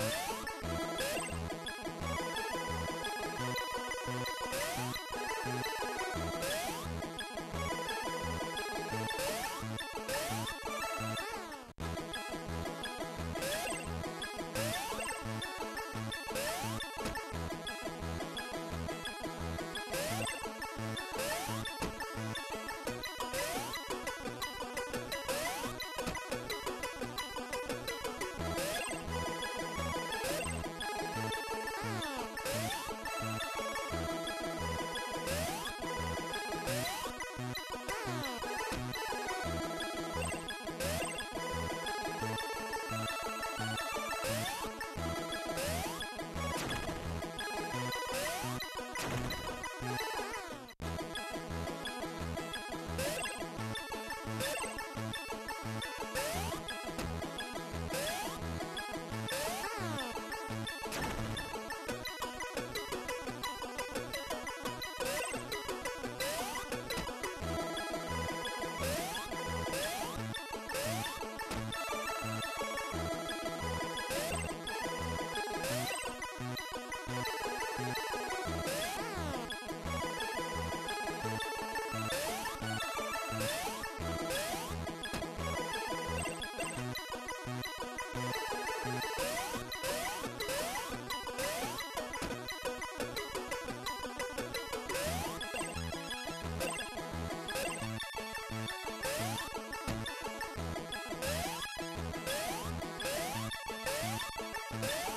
Bye. you